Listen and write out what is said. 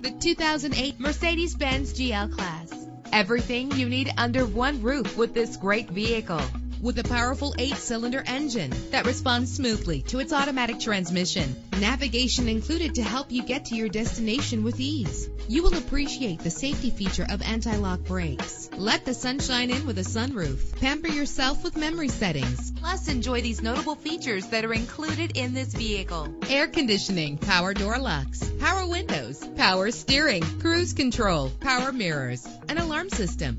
The 2008 Mercedes-Benz GL Class. Everything you need under one roof with this great vehicle. With a powerful eight-cylinder engine that responds smoothly to its automatic transmission. Navigation included to help you get to your destination with ease. You will appreciate the safety feature of anti-lock brakes. Let the sunshine in with a sunroof. Pamper yourself with memory settings. Plus, enjoy these notable features that are included in this vehicle. Air conditioning, power door locks, power windows, power steering, cruise control, power mirrors, an alarm system,